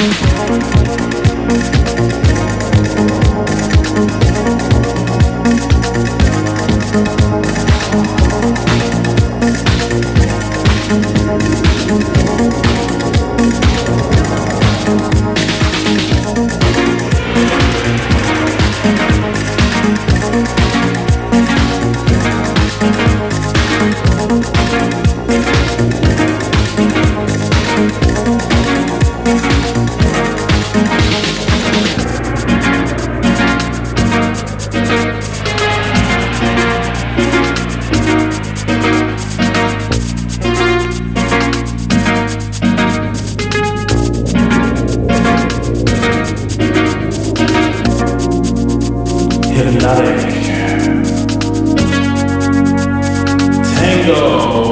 Thank Tango.